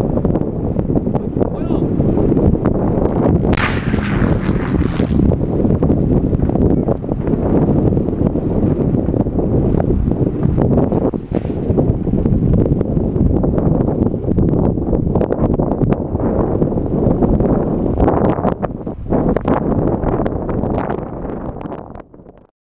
you.